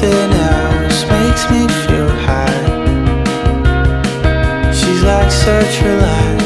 nothing else makes me feel high. She's like such a light.